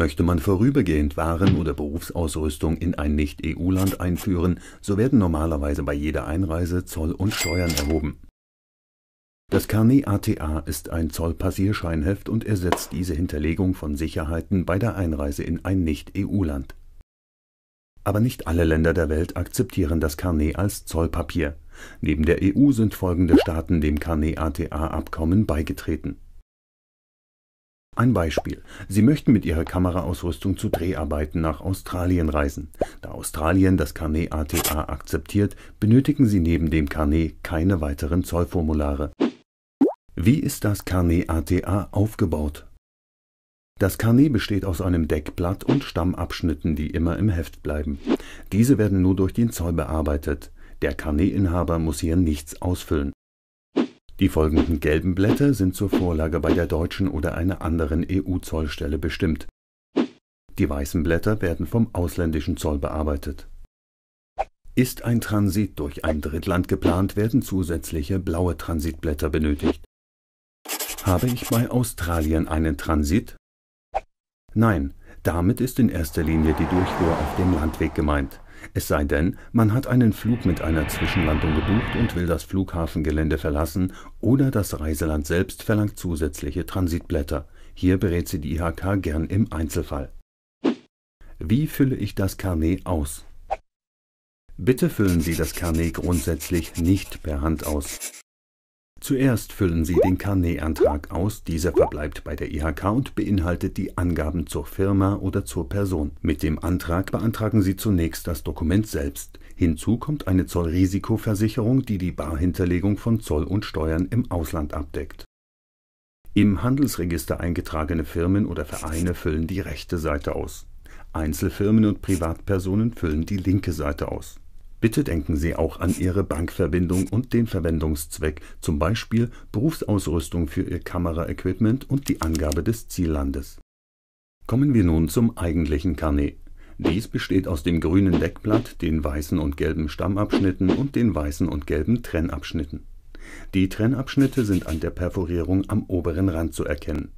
Möchte man vorübergehend Waren oder Berufsausrüstung in ein Nicht-EU-Land einführen, so werden normalerweise bei jeder Einreise Zoll und Steuern erhoben. Das Carnet ATA ist ein Zollpassierscheinheft und ersetzt diese Hinterlegung von Sicherheiten bei der Einreise in ein Nicht-EU-Land. Aber nicht alle Länder der Welt akzeptieren das Carnet als Zollpapier. Neben der EU sind folgende Staaten dem Carnet ATA-Abkommen beigetreten ein Beispiel: Sie möchten mit Ihrer Kameraausrüstung zu Dreharbeiten nach Australien reisen. Da Australien das Carnet ATA akzeptiert, benötigen Sie neben dem Carnet keine weiteren Zollformulare. Wie ist das Carnet ATA aufgebaut? Das Carnet besteht aus einem Deckblatt und Stammabschnitten, die immer im Heft bleiben. Diese werden nur durch den Zoll bearbeitet. Der Carnetinhaber muss hier nichts ausfüllen die folgenden gelben Blätter sind zur Vorlage bei der deutschen oder einer anderen EU-Zollstelle bestimmt. Die weißen Blätter werden vom ausländischen Zoll bearbeitet. Ist ein Transit durch ein Drittland geplant, werden zusätzliche blaue Transitblätter benötigt. Habe ich bei Australien einen Transit? Nein, damit ist in erster Linie die Durchfuhr auf dem Landweg gemeint. Es sei denn, man hat einen Flug mit einer Zwischenlandung gebucht und will das Flughafengelände verlassen oder das Reiseland selbst verlangt zusätzliche Transitblätter. Hier berät sie die IHK gern im Einzelfall. Wie fülle ich das Carnet aus? Bitte füllen Sie das Carnet grundsätzlich nicht per Hand aus. Zuerst füllen Sie den Carnetantrag aus, dieser verbleibt bei der IHK und beinhaltet die Angaben zur Firma oder zur Person. Mit dem Antrag beantragen Sie zunächst das Dokument selbst. Hinzu kommt eine Zollrisikoversicherung, die die Barhinterlegung von Zoll und Steuern im Ausland abdeckt. Im Handelsregister eingetragene Firmen oder Vereine füllen die rechte Seite aus. Einzelfirmen und Privatpersonen füllen die linke Seite aus Bitte denken Sie auch an Ihre Bankverbindung und den Verwendungszweck, zum Beispiel Berufsausrüstung für Ihr Kameraequipment und die Angabe des Ziellandes. Kommen wir nun zum eigentlichen Carnet. Dies besteht aus dem grünen Deckblatt, den weißen und gelben Stammabschnitten und den weißen und gelben Trennabschnitten. Die Trennabschnitte sind an der Perforierung am oberen Rand zu erkennen.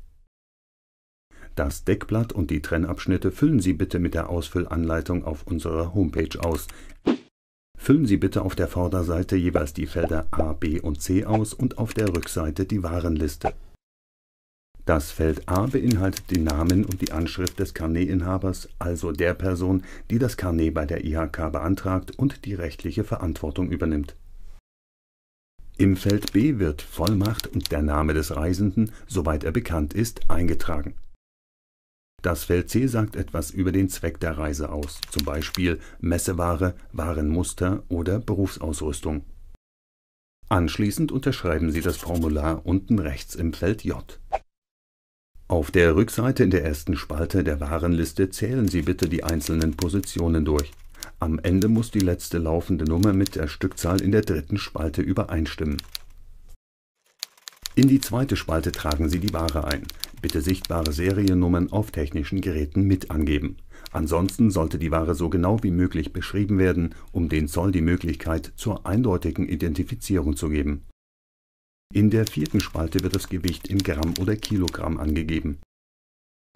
Das Deckblatt und die Trennabschnitte füllen Sie bitte mit der Ausfüllanleitung auf unserer Homepage aus. Füllen Sie bitte auf der Vorderseite jeweils die Felder A, B und C aus und auf der Rückseite die Warenliste. Das Feld A beinhaltet den Namen und die Anschrift des Carnetinhabers, also der Person, die das Carnet bei der IHK beantragt und die rechtliche Verantwortung übernimmt. Im Feld B wird Vollmacht und der Name des Reisenden, soweit er bekannt ist, eingetragen das Feld C sagt etwas über den Zweck der Reise aus, zum Beispiel Messeware, Warenmuster oder Berufsausrüstung. Anschließend unterschreiben Sie das Formular unten rechts im Feld J. Auf der Rückseite in der ersten Spalte der Warenliste zählen Sie bitte die einzelnen Positionen durch. Am Ende muss die letzte laufende Nummer mit der Stückzahl in der dritten Spalte übereinstimmen. In die zweite Spalte tragen Sie die Ware ein. Bitte sichtbare Seriennummern auf technischen Geräten mit angeben. Ansonsten sollte die Ware so genau wie möglich beschrieben werden, um den Zoll die Möglichkeit zur eindeutigen Identifizierung zu geben. In der vierten Spalte wird das Gewicht in Gramm oder Kilogramm angegeben.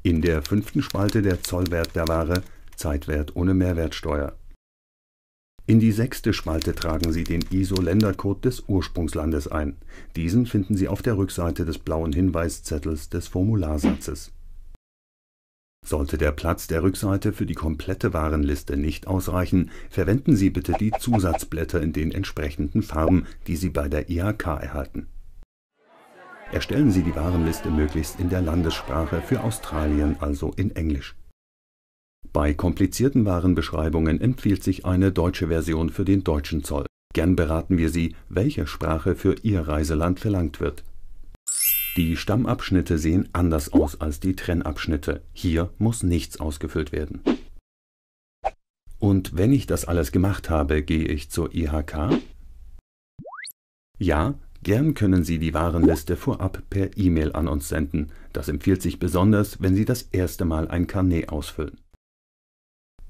In der fünften Spalte der Zollwert der Ware, Zeitwert ohne Mehrwertsteuer. In die sechste Spalte tragen Sie den ISO-Ländercode des Ursprungslandes ein. Diesen finden Sie auf der Rückseite des blauen Hinweiszettels des Formularsatzes. Sollte der Platz der Rückseite für die komplette Warenliste nicht ausreichen, verwenden Sie bitte die Zusatzblätter in den entsprechenden Farben, die Sie bei der IHK erhalten. Erstellen Sie die Warenliste möglichst in der Landessprache für Australien, also in Englisch. Bei komplizierten Warenbeschreibungen empfiehlt sich eine deutsche Version für den deutschen Zoll. Gern beraten wir Sie, welche Sprache für Ihr Reiseland verlangt wird. Die Stammabschnitte sehen anders aus als die Trennabschnitte. Hier muss nichts ausgefüllt werden. Und wenn ich das alles gemacht habe, gehe ich zur IHK? Ja, gern können Sie die Warenliste vorab per E-Mail an uns senden. Das empfiehlt sich besonders, wenn Sie das erste Mal ein Carnet ausfüllen.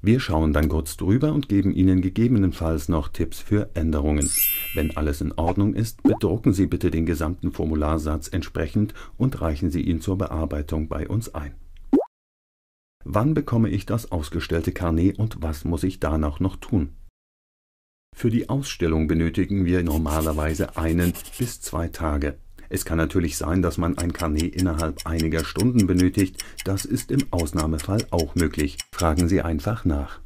Wir schauen dann kurz drüber und geben Ihnen gegebenenfalls noch Tipps für Änderungen. Wenn alles in Ordnung ist, bedrucken Sie bitte den gesamten Formularsatz entsprechend und reichen Sie ihn zur Bearbeitung bei uns ein. Wann bekomme ich das ausgestellte Karnet und was muss ich danach noch tun? Für die Ausstellung benötigen wir normalerweise einen bis zwei Tage. Es kann natürlich sein, dass man ein Karnet innerhalb einiger Stunden benötigt. Das ist im Ausnahmefall auch möglich. Fragen Sie einfach nach.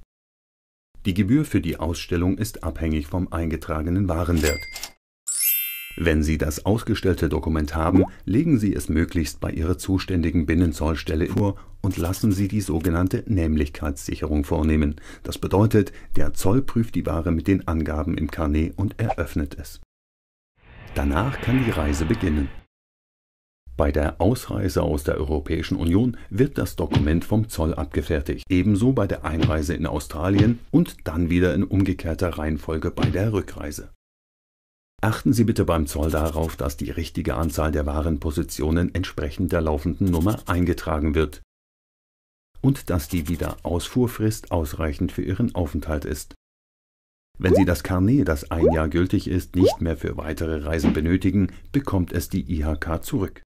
Die Gebühr für die Ausstellung ist abhängig vom eingetragenen Warenwert. Wenn Sie das ausgestellte Dokument haben, legen Sie es möglichst bei Ihrer zuständigen Binnenzollstelle vor und lassen Sie die sogenannte Nämlichkeitssicherung vornehmen. Das bedeutet, der Zoll prüft die Ware mit den Angaben im Karnet und eröffnet es. Danach kann die Reise beginnen. Bei der Ausreise aus der Europäischen Union wird das Dokument vom Zoll abgefertigt, ebenso bei der Einreise in Australien und dann wieder in umgekehrter Reihenfolge bei der Rückreise. Achten Sie bitte beim Zoll darauf, dass die richtige Anzahl der Warenpositionen entsprechend der laufenden Nummer eingetragen wird und dass die Wiederausfuhrfrist ausreichend für Ihren Aufenthalt ist. Wenn Sie das Karnet, das ein Jahr gültig ist, nicht mehr für weitere Reisen benötigen, bekommt es die IHK zurück.